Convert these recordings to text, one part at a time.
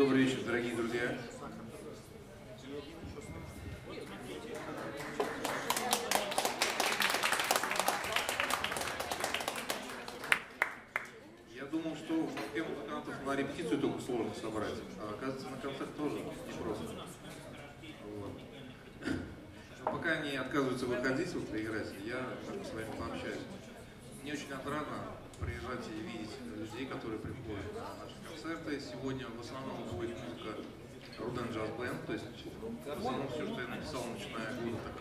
Добрый вечер, дорогие друзья. Я думал, что в Москве музыкантов на репетицию только сложно собрать, а оказывается на концерт тоже непросто. Вот. Пока они отказываются выходить вот, играть, я с вами пообщаюсь. Мне очень отрадно приезжать и видеть людей, которые приходят на наши концерты. Сегодня в основном будет музыка Руден Джаз Бенд, то есть в основном все, что я написал, начиная года так,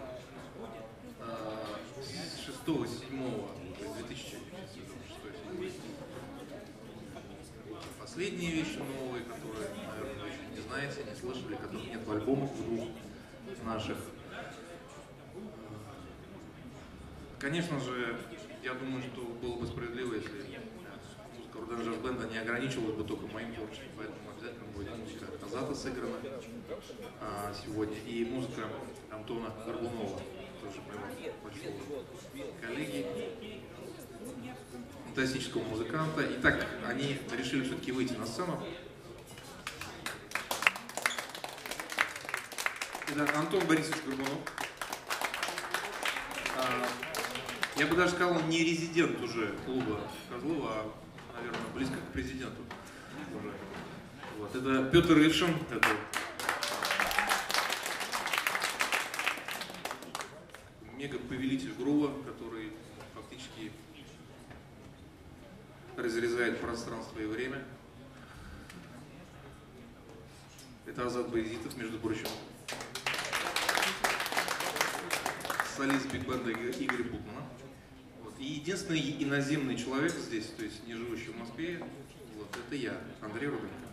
а, с 6-7, 2006 Последние вещи новые, которые, наверное, вы еще не знаете, не слышали, которых нет в альбомах двух наших. Конечно же, я думаю, что было бы справедливо, если музыка Руден Джаз Бенда не ограничивалась бы только моим творчеством, поэтому обязательно будет музыка Азата сыграна а, сегодня и музыка Антона Горбунова, тоже моего большого коллеги, фантастического музыканта. Итак, они решили все-таки выйти на сцену. Итак, Антон Борисович Горбунов. Я бы даже сказал, он не резидент уже клуба Козлова, а, наверное, близко к президенту уже. Вот. Это Петр Ившин, это мега-повелитель грува, который фактически разрезает пространство и время. Это Азат Байзитов, между прочим. Солист биг-бенда Игоря Бутмана. И единственный иноземный человек здесь, то есть не живущий в Москве, вот, это я, Андрей Рубенко.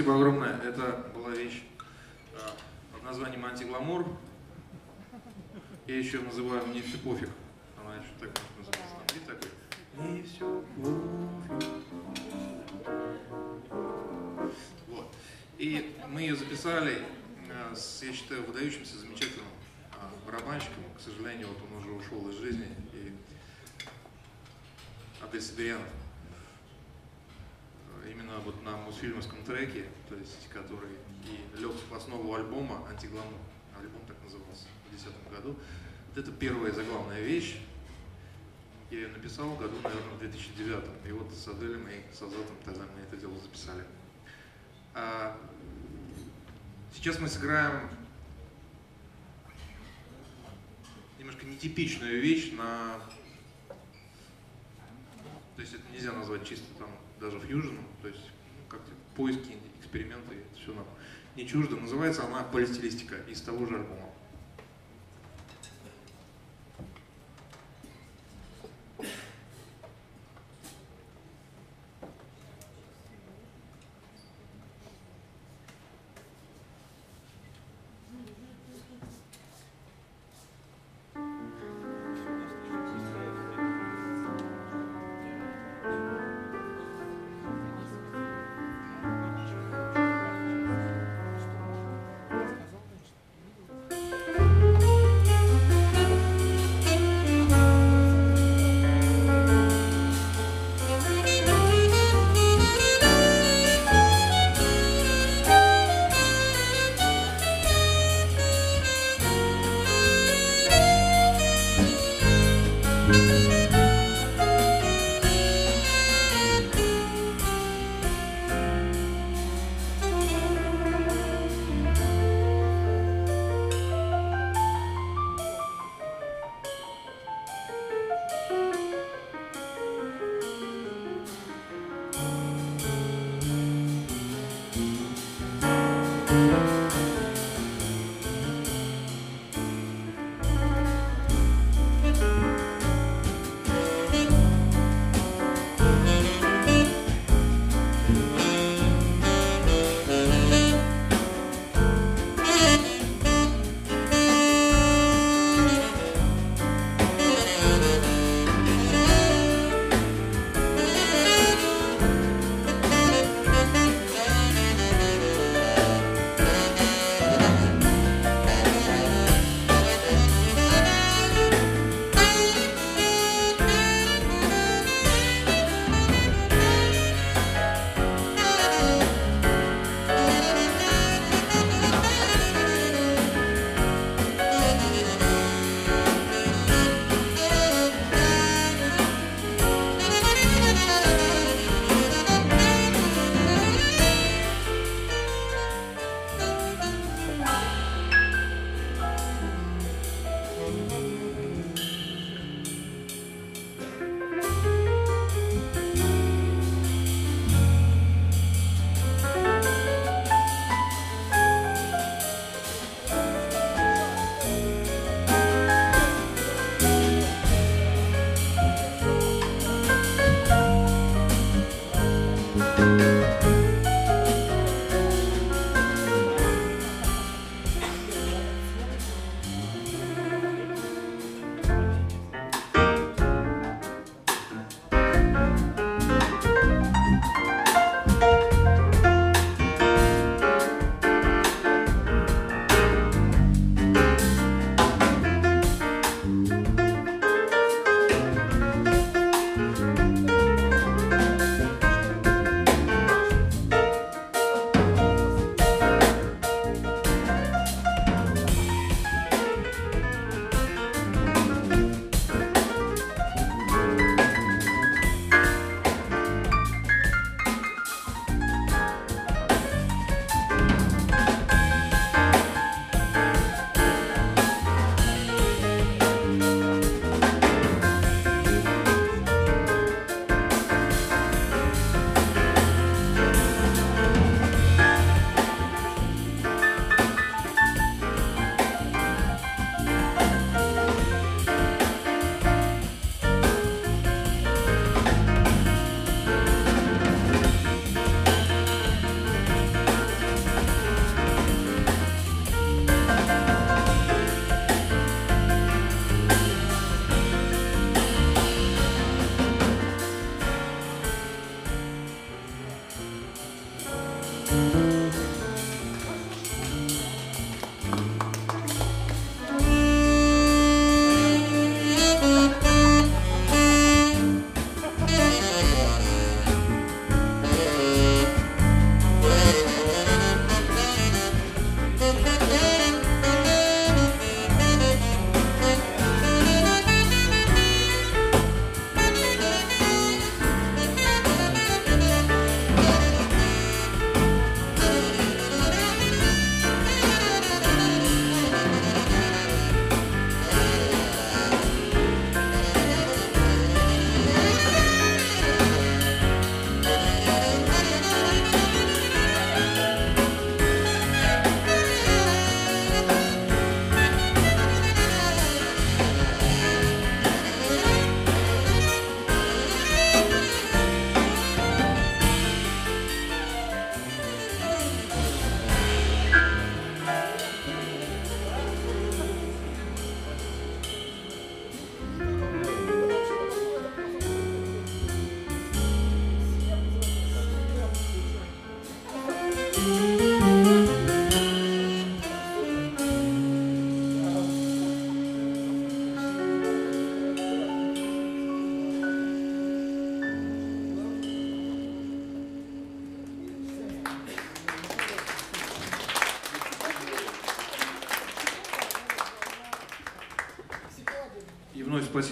Спасибо огромное. Это была вещь а, под названием «Антигламур». Я еще называю «Мне все пофиг». Она еще так называется. И такой «Мне все пофиг». Вот. И мы ее записали а, с, я считаю, выдающимся, замечательным а, барабанщиком. К сожалению, вот он уже ушел из жизни. И Адель Сибирянов именно вот на мультфильмовском треке, то есть который и лег в основу альбома «Антигламур». Альбом так назывался в 2010 году. Вот это первая заглавная вещь. Я ее написал в году, наверное, в 2009. И вот с Аделем и с Азатом тогда мы это дело записали. А сейчас мы сыграем немножко нетипичную вещь на... То есть это нельзя назвать чисто там даже фьюженом, то есть ну, как-то поиски, эксперименты, это все нам не чуждо. Называется она полистилистика из того же альбома.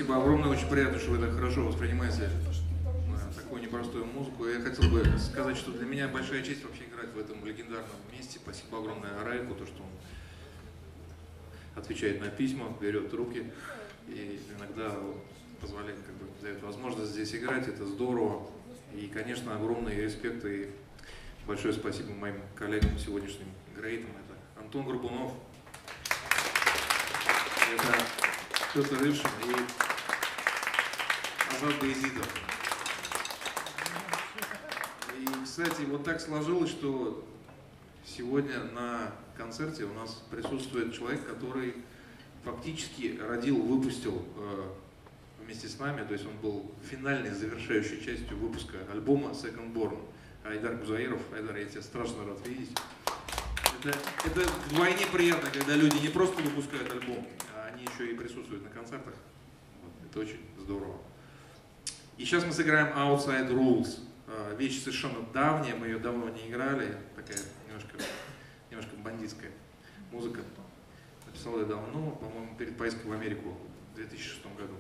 Спасибо огромное. Очень приятно, что вы так хорошо воспринимаете э, такую непростую музыку. Я хотел бы сказать, что для меня большая честь вообще играть в этом легендарном месте. Спасибо огромное Райку, то, что он отвечает на письма, берет руки и иногда позволяет, как бы, дает возможность здесь играть. Это здорово. И, конечно, огромный респект и большое спасибо моим коллегам сегодняшним грейтам. Это Антон Горбунов. Это Петр Ильшин и Азат Байзидов. И, кстати, вот так сложилось, что сегодня на концерте у нас присутствует человек, который фактически родил, выпустил э, вместе с нами, то есть он был финальной, завершающей частью выпуска альбома Second Born. Айдар Гузаиров. Айдар, я тебя страшно рад видеть. Это, это вдвойне приятно, когда люди не просто выпускают альбом, они еще и присутствуют на концертах. Вот, это очень здорово. И сейчас мы сыграем Outside Rules. А, вещь совершенно давняя, мы ее давно не играли. Такая немножко, немножко бандитская музыка. Написал я давно, по-моему, перед поездкой в Америку в 2006 году.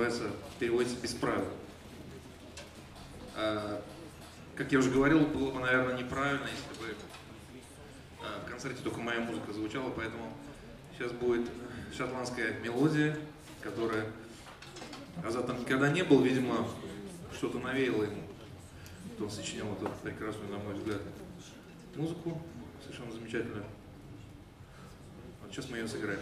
Называется, переводится «без правил». А, как я уже говорил, было бы, наверное, неправильно, если бы а, в концерте только моя музыка звучала, поэтому сейчас будет шотландская мелодия, которая Азат там никогда не был, видимо, что-то навеяло ему. Он сочинял эту прекрасную, на мой взгляд, музыку, совершенно замечательную. Вот сейчас мы ее сыграем.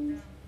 Mm-hmm.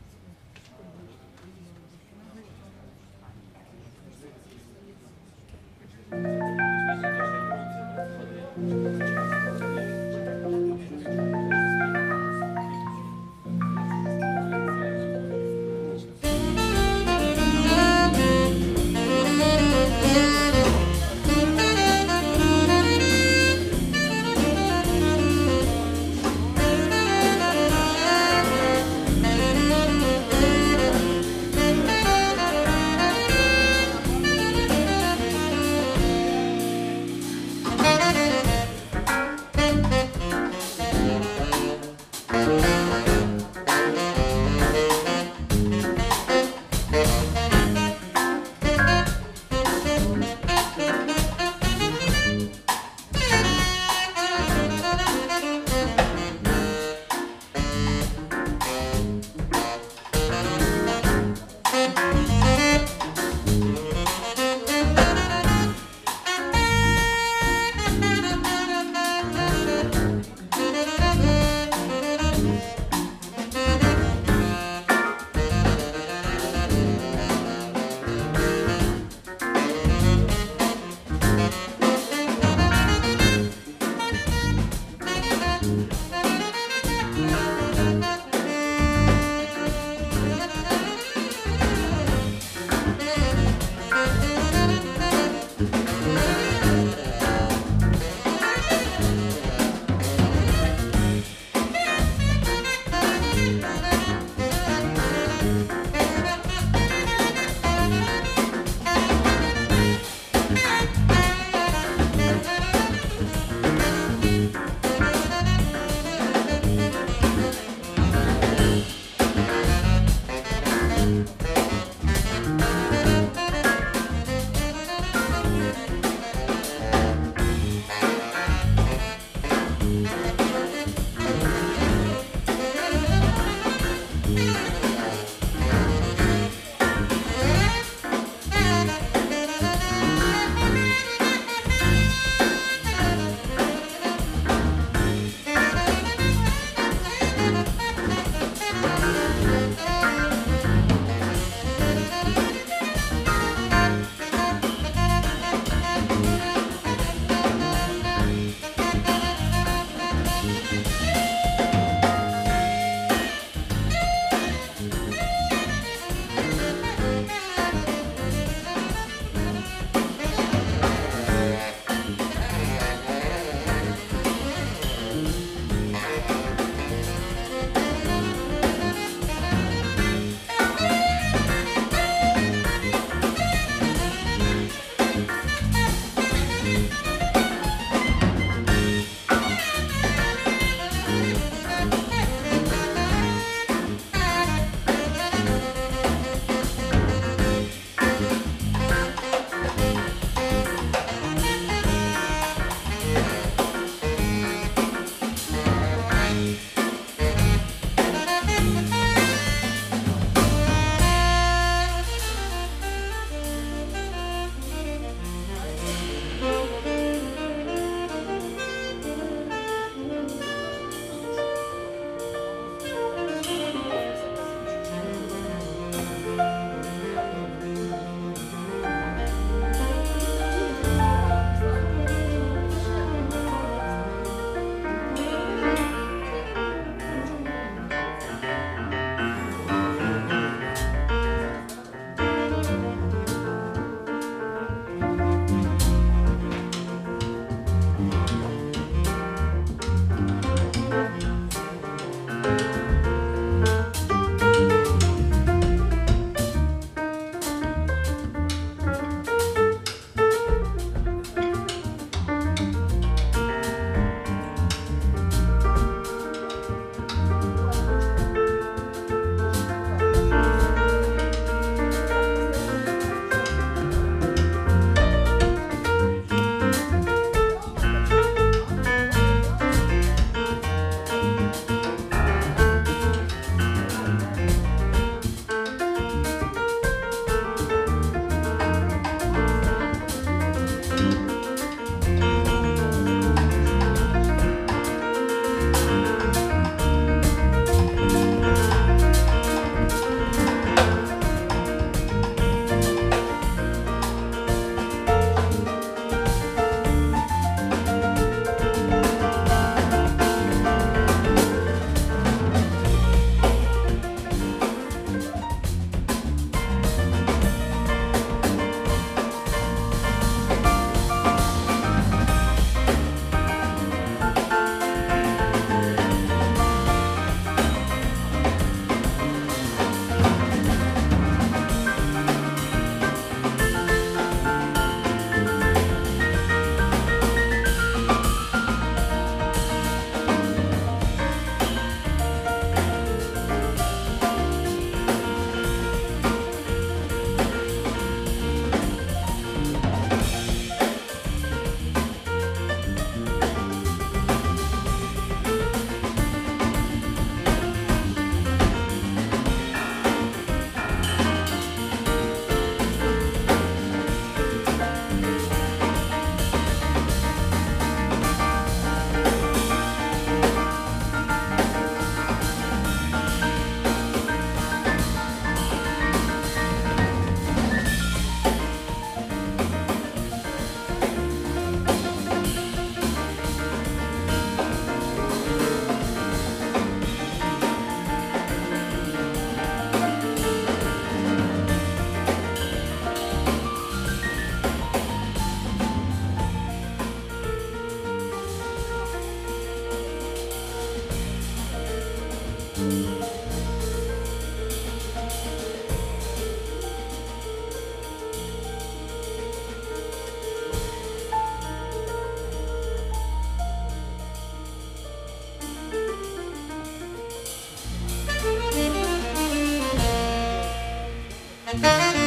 Música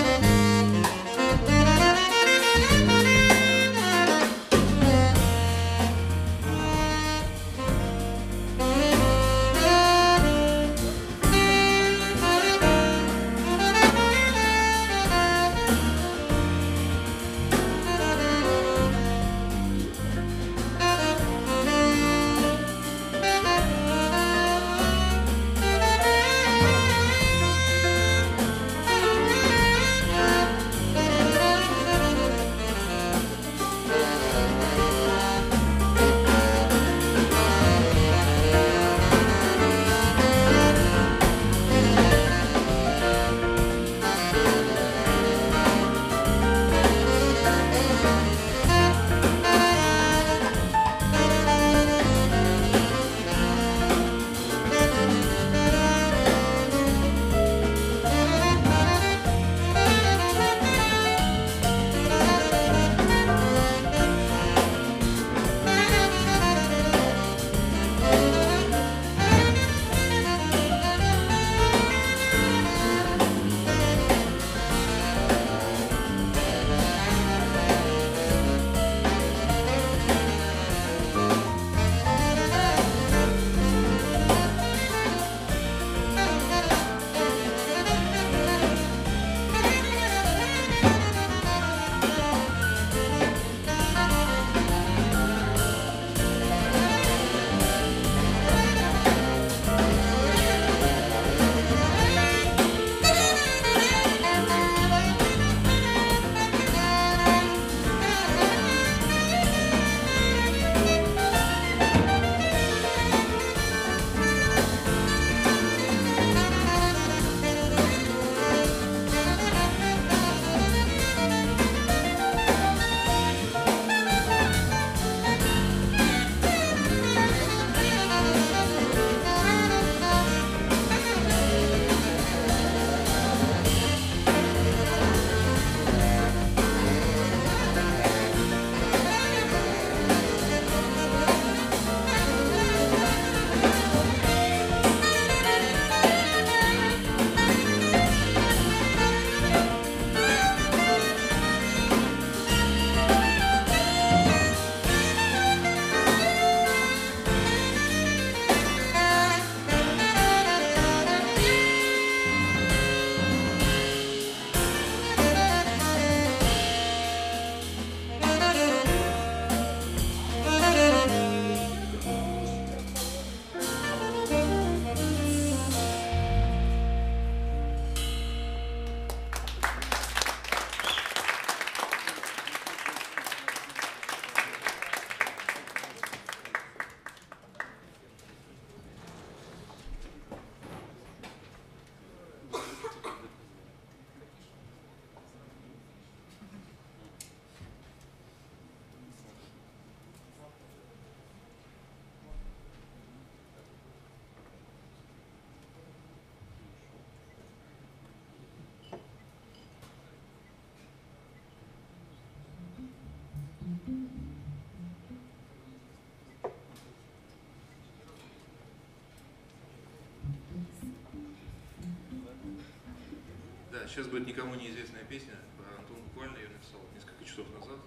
Да, сейчас будет никому неизвестная песня. Антон буквально ее написал несколько часов назад.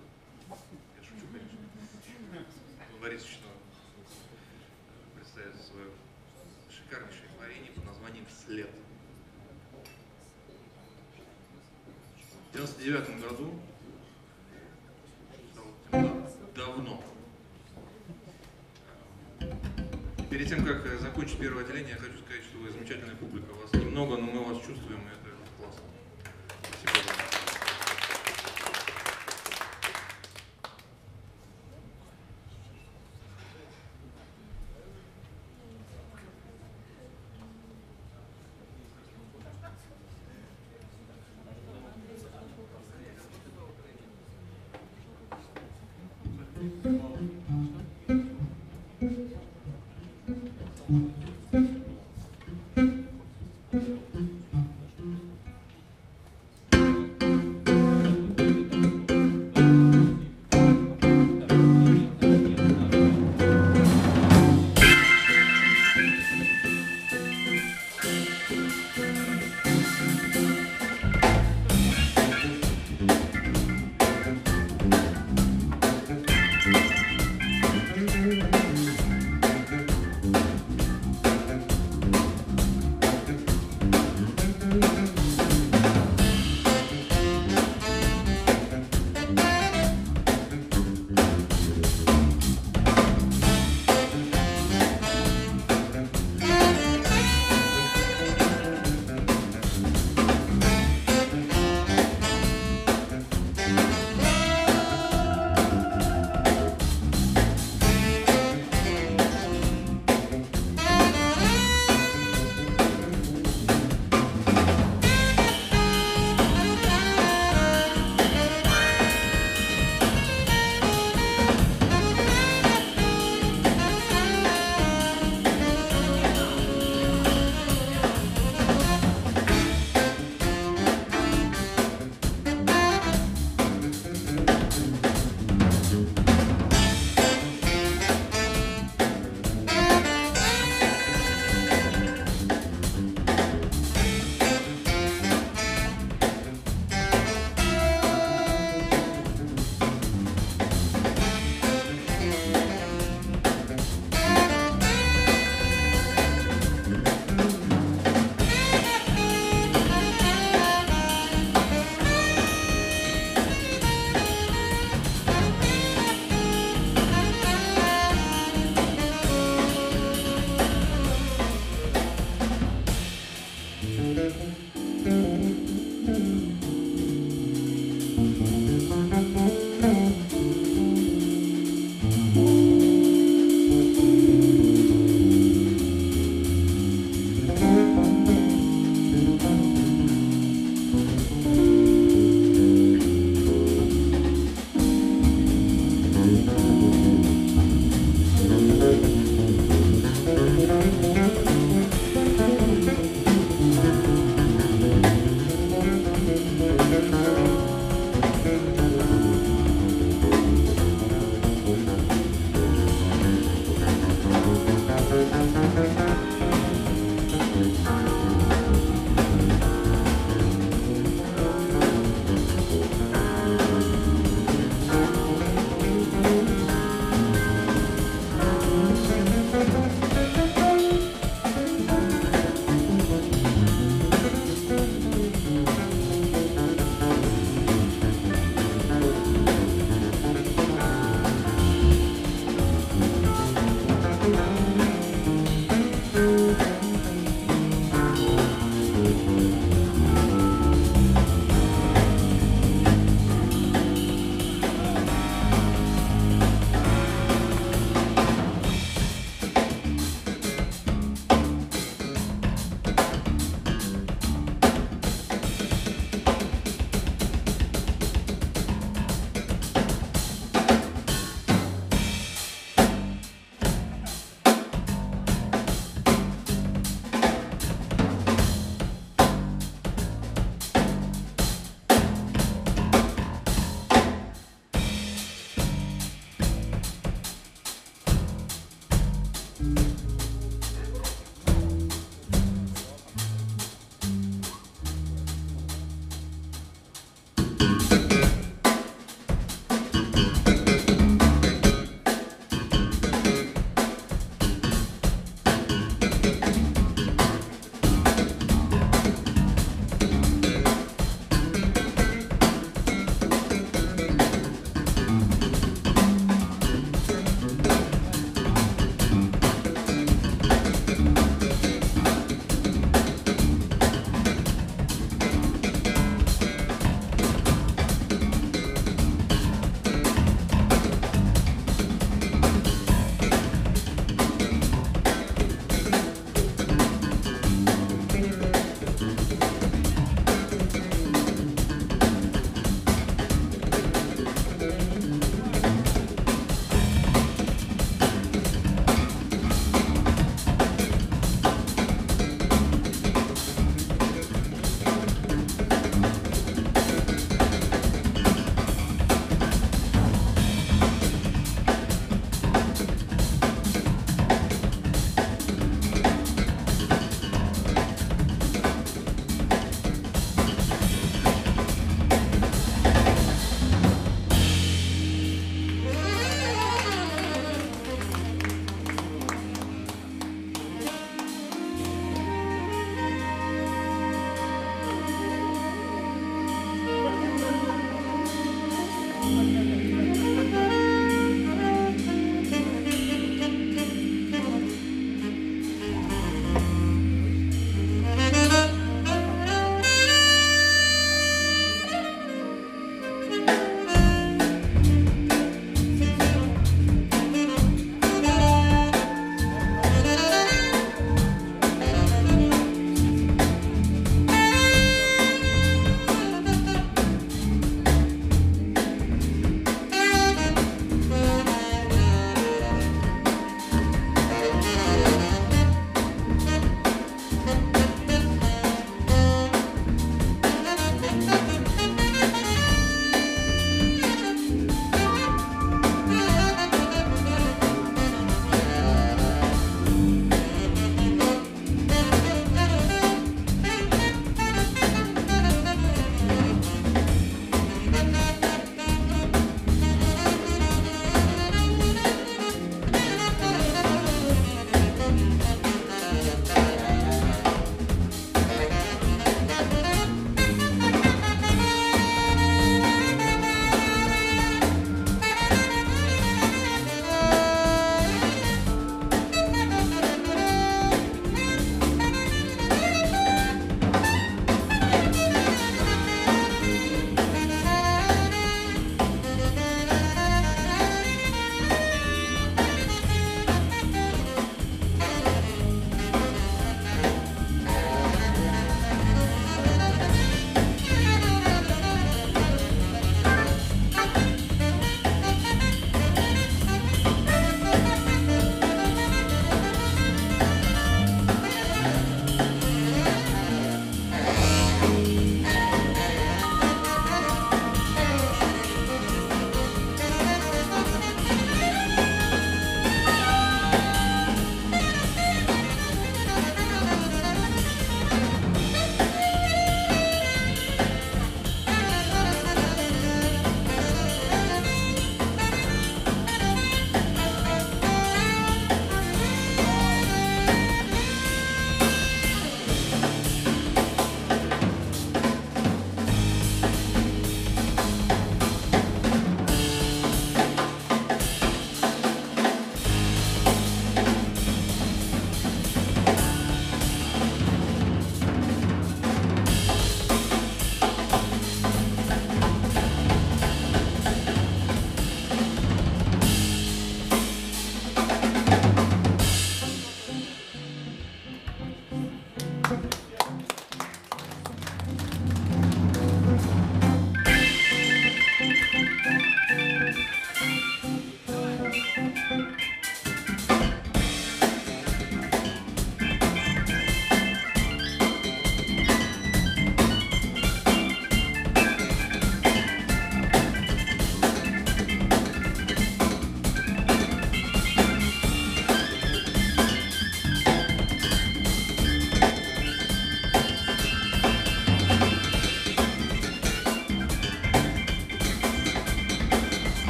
Я шучу, конечно. Борис Чечнов представит свое шикарнейшее творение под названием «След». В 99 году, давно, перед тем, как закончить первое отделение, я хочу сказать, что вы замечательная публика. Вас немного, но мы вас чувствуем, и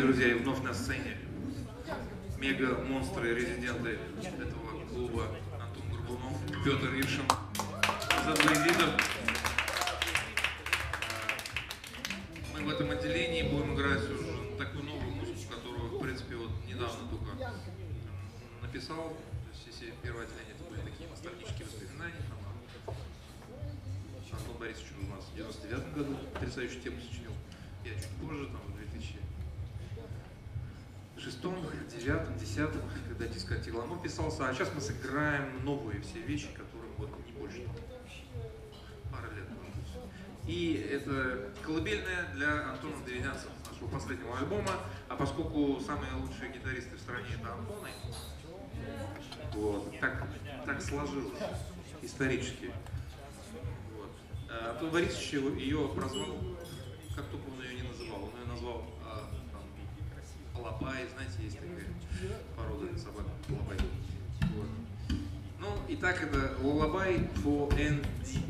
Друзья, и вновь сыграем новые все вещи, которым вот не больше пара лет. И это колыбельная для Антона Деревянцева, нашего последнего альбома, а поскольку самые лучшие гитаристы в стране это Антоны, вот, так, так сложилось исторически. Вот. А Антон Борисович его- ее прозвал, как только он ее не называл, он ее назвал а, там, Алабай, знаете, есть такая порода собак, Алабай. Ну, и так это Lullaby for ND.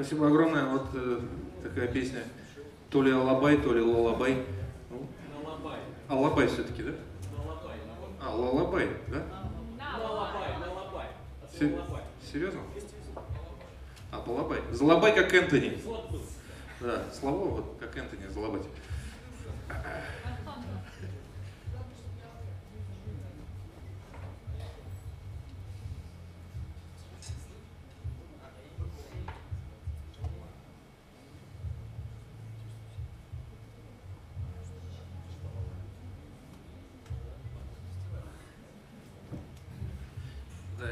Спасибо огромное. Вот э, такая песня. То ли Алабай, то ли Лалабай. Ну, Налабай. Алабай все-таки, да? Налабай. А, Лалабай, да? Налабай. Налабай. А Се- Налабай. Серьезно? А, Балабай. Залабай, как Энтони. Да, слова вот как Энтони, залабать.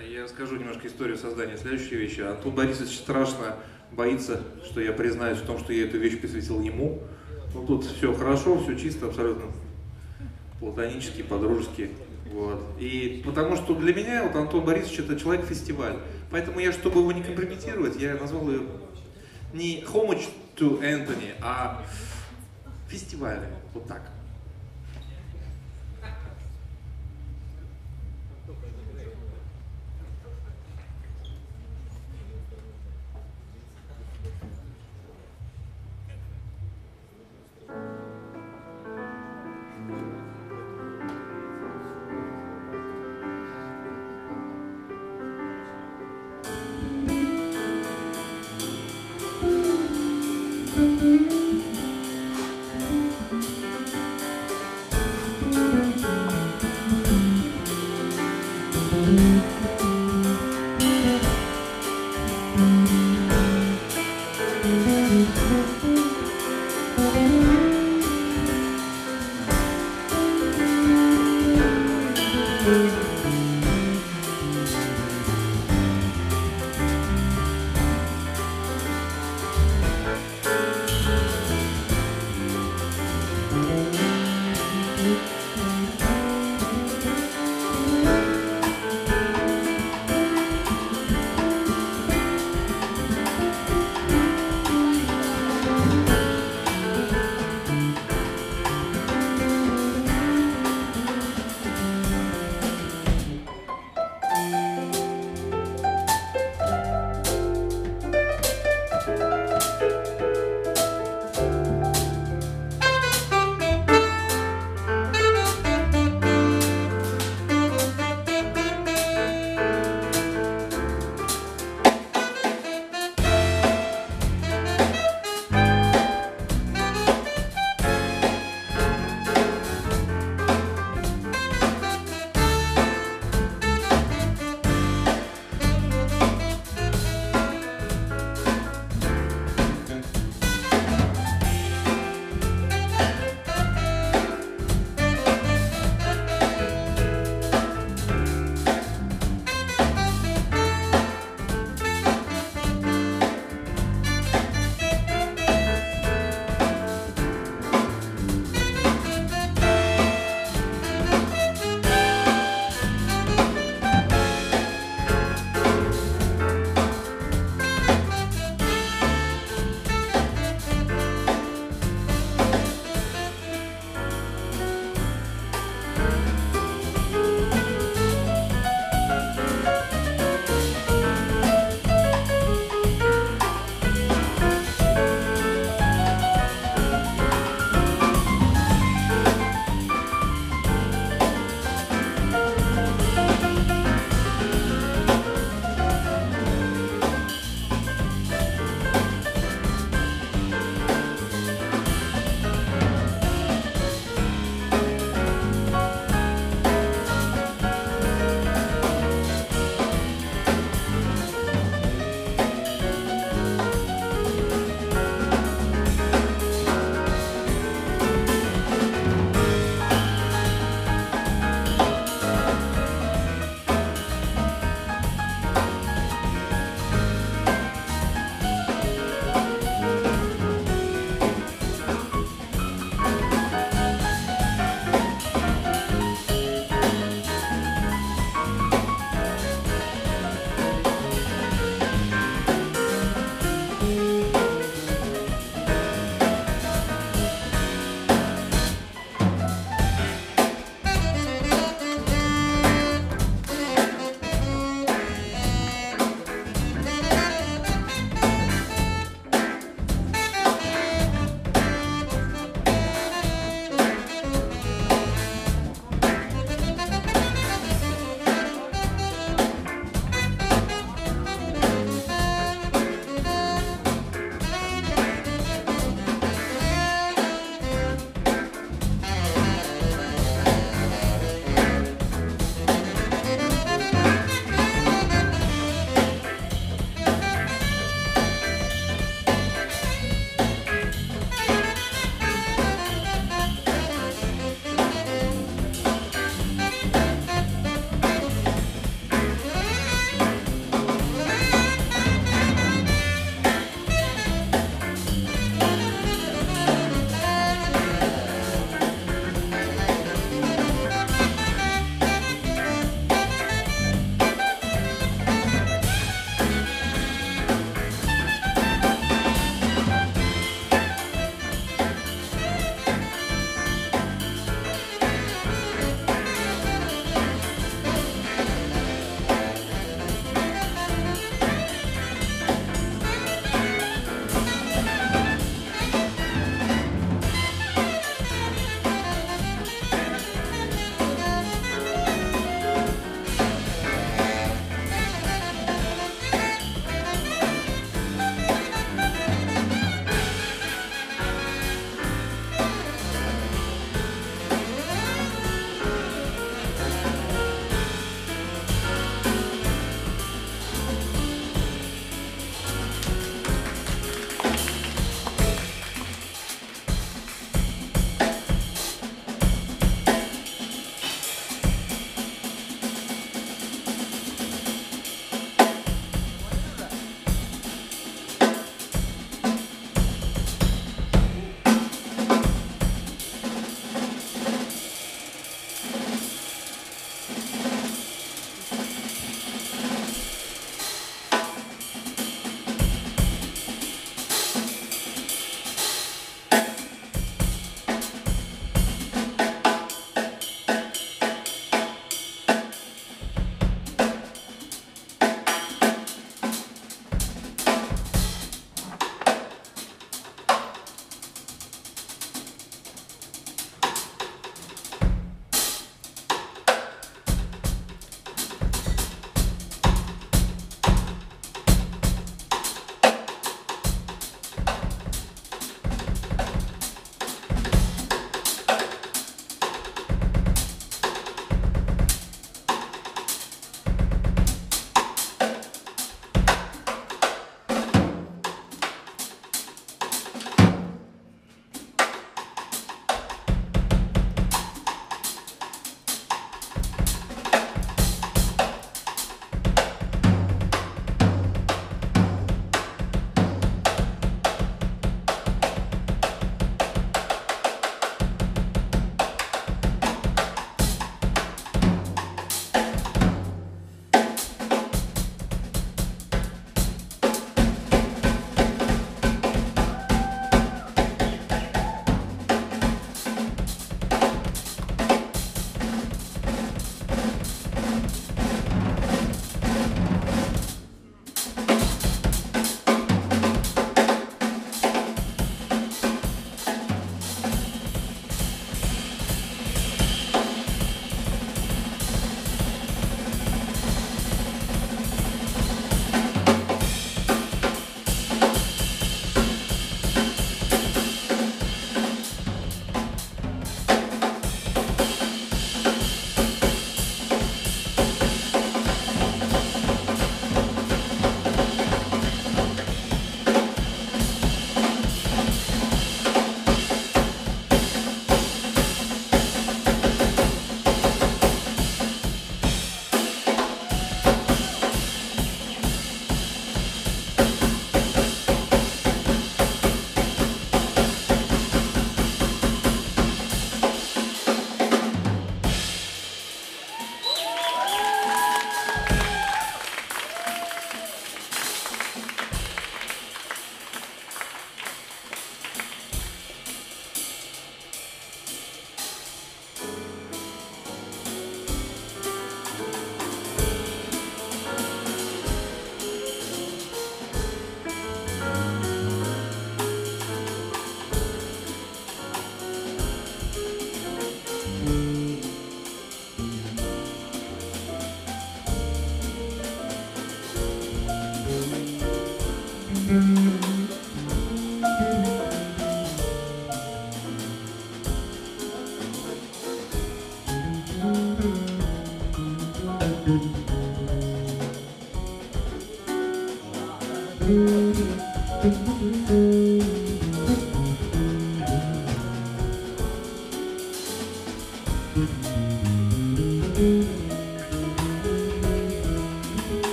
Я расскажу немножко историю создания следующей вещи. Антон Борисович страшно боится, что я признаюсь в том, что я эту вещь посвятил ему. Ну тут все хорошо, все чисто, абсолютно платонически, по-дружески. Вот. И потому что для меня вот Антон Борисович это человек-фестиваль. Поэтому я, чтобы его не компрометировать, я назвал ее не homage to Anthony, а фестиваль. Вот так.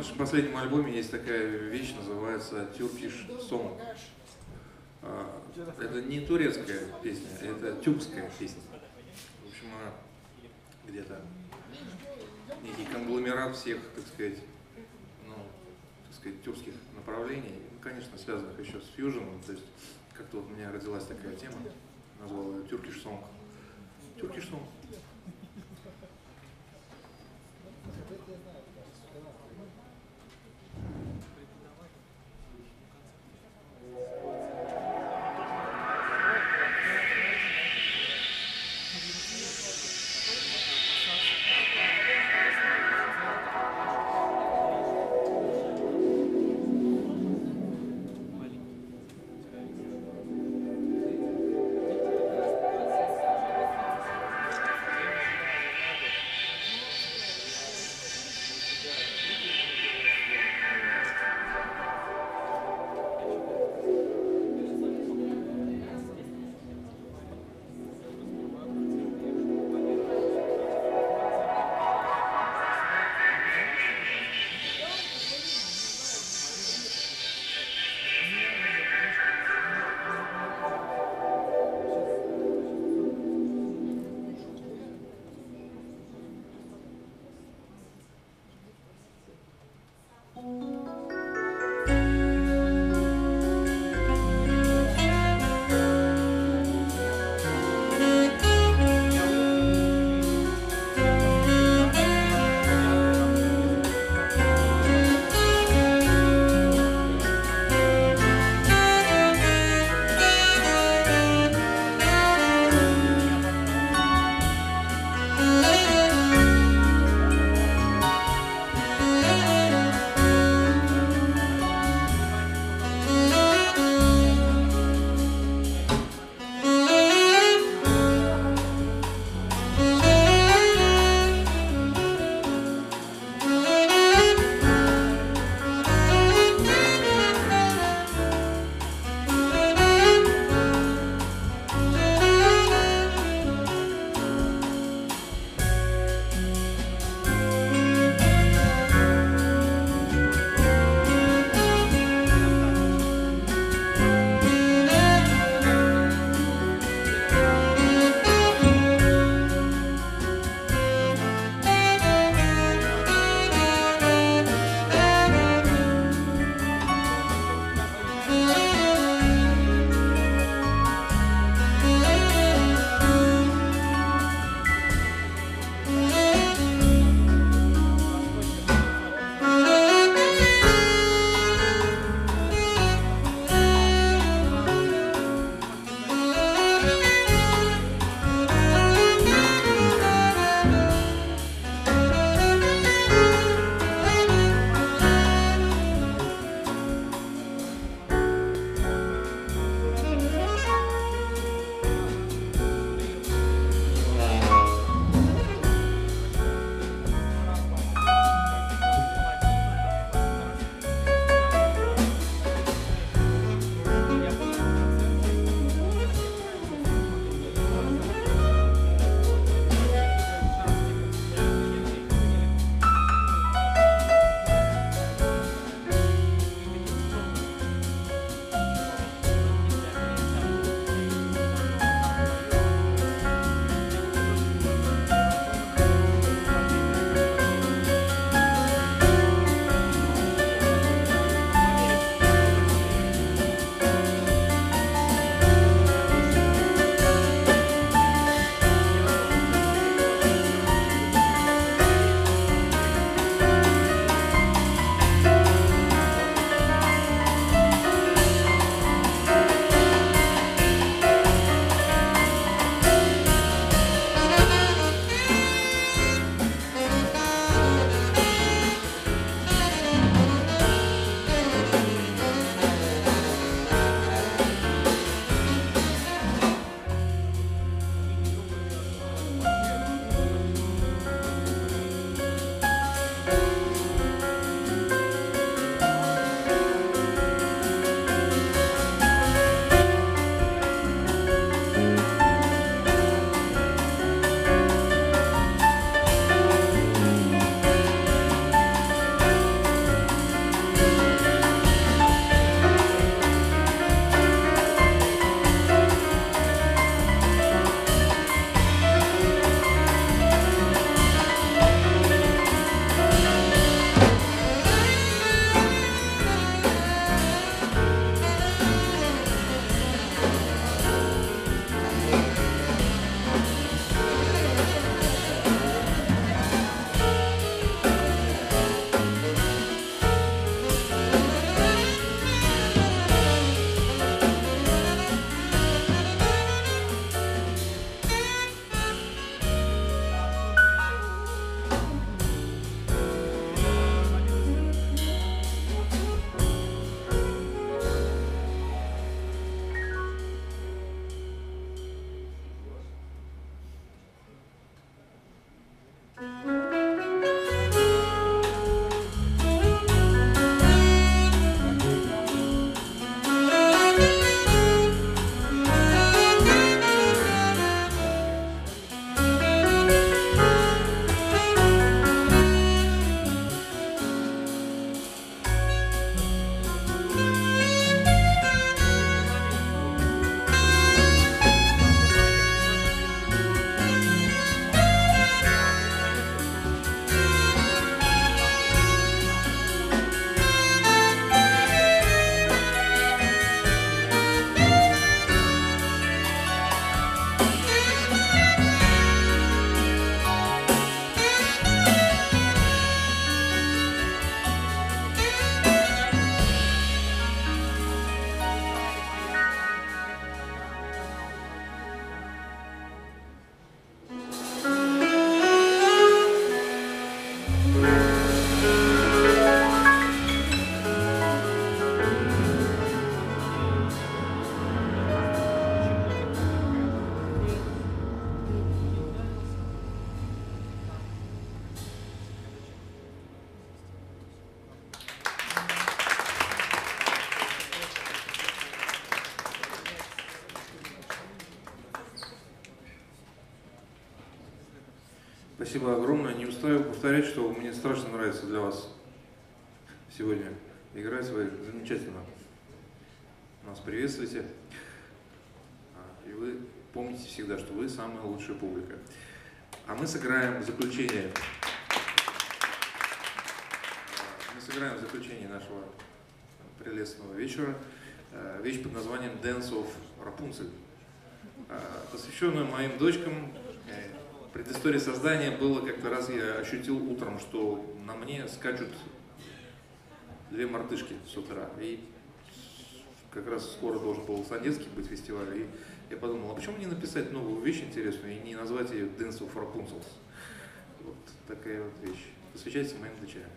Нашем последнем альбоме есть такая вещь, называется Turkish Song. А, Это не турецкая песня, это тюркская песня. В общем, она где-то некий конгломерат всех, так сказать, ну, так сказать, тюркских направлений, ну, конечно, связанных еще с фьюженом, то есть как-то вот у меня родилась такая тема, назвал ее Turkish Song. Turkish Song. Спасибо огромное. Не устаю повторять, что мне страшно нравится для вас сегодня играть. Вы замечательно нас приветствуете. А, и вы помните всегда, что вы самая лучшая публика. А мы сыграем заключение. А, мы сыграем заключение нашего прелестного вечера. А, вещь под названием Dance of Rapunzel, посвященную моим дочкам, предыстория создания было как-то раз я ощутил утром, что на мне скачут две мартышки с утра. И как раз скоро должен был Одесский быть фестиваль. И я подумал, а почему не написать новую вещь интересную и не назвать ее Dance of Rapunzel? Вот такая вот вещь. Посвящается моим дочерям.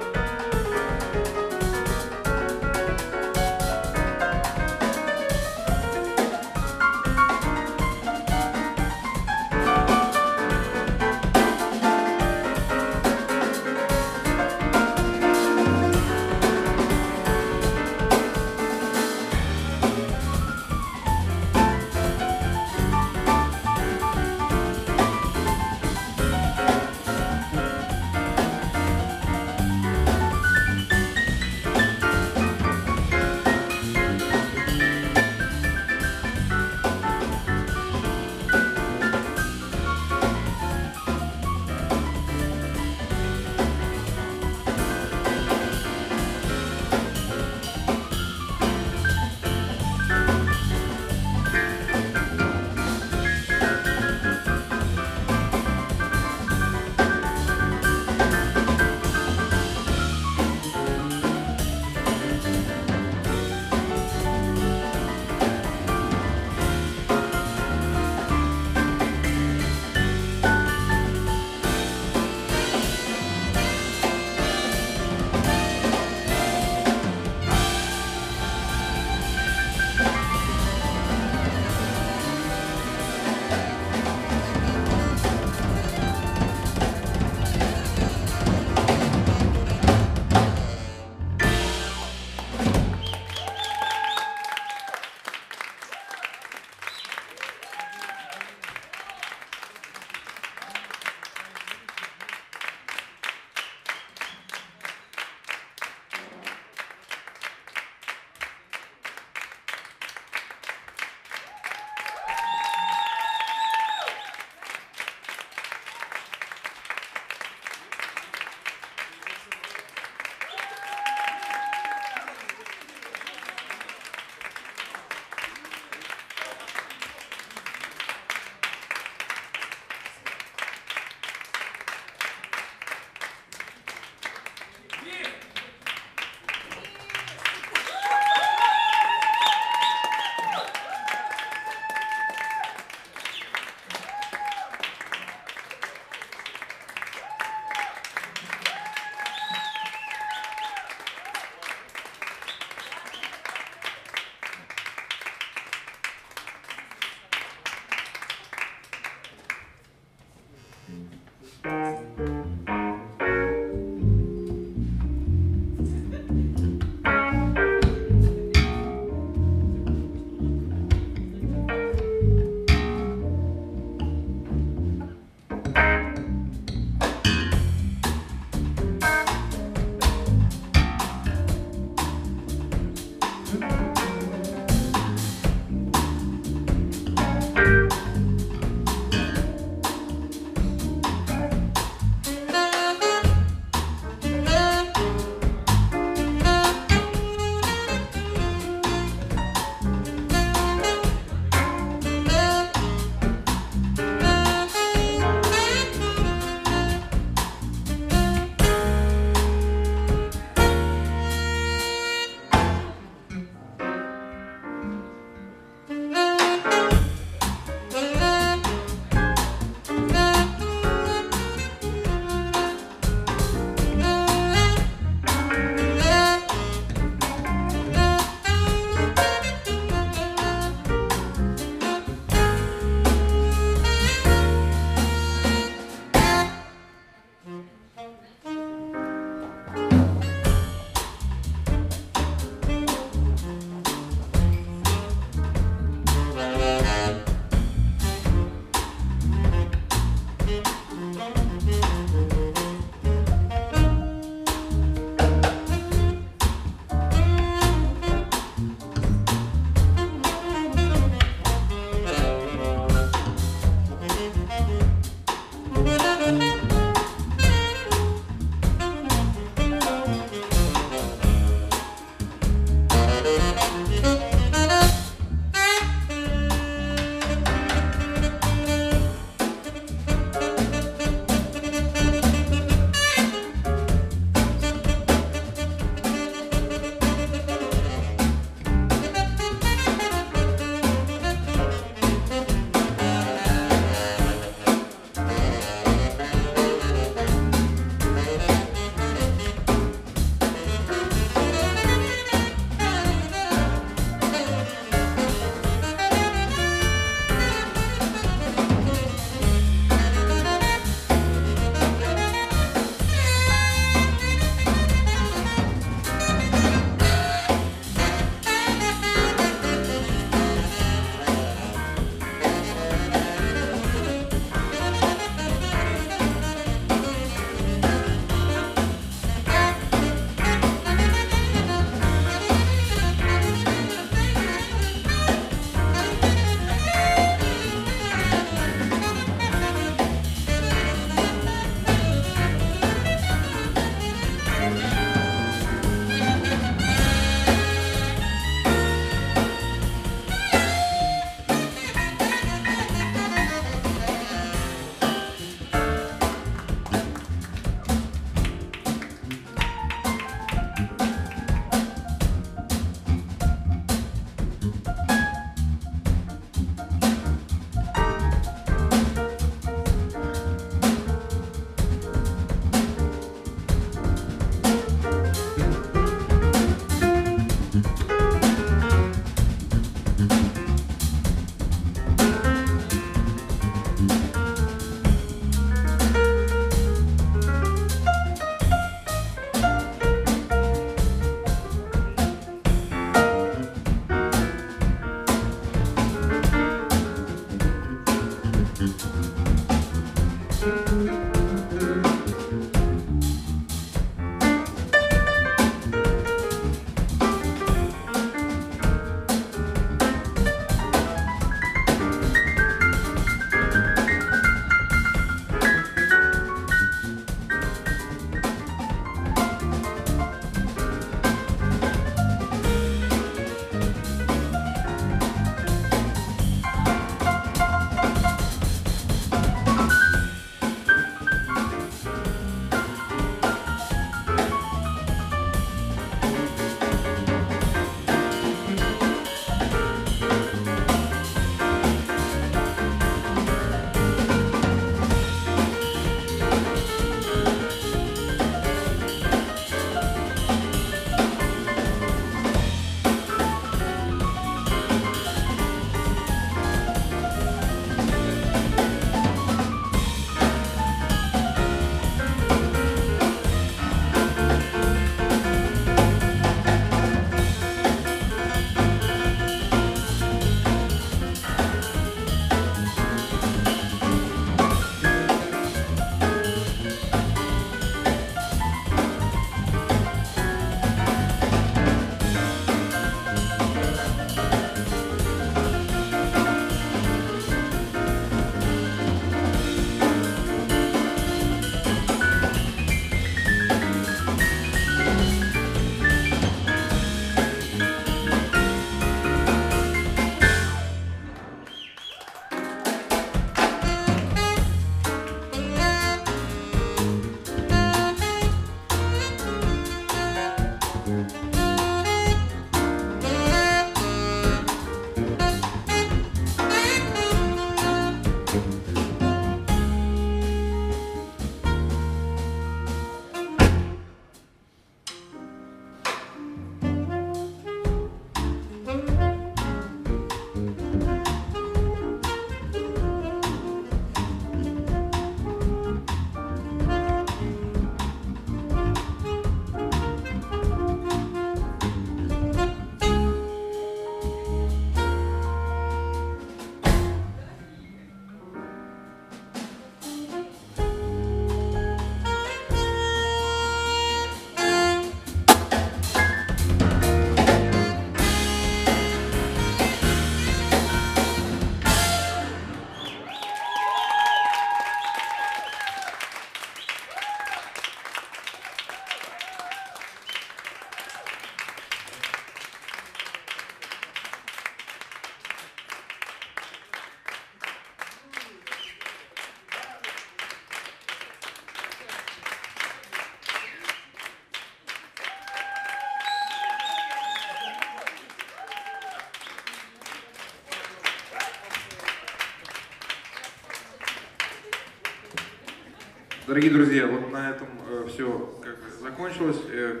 Дорогие друзья, вот на этом все как бы закончилось. Э,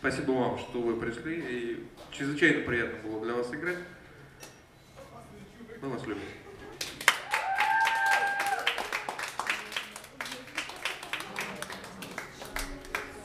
спасибо вам, что вы пришли. И чрезвычайно приятно было для вас играть. Мы вас любим.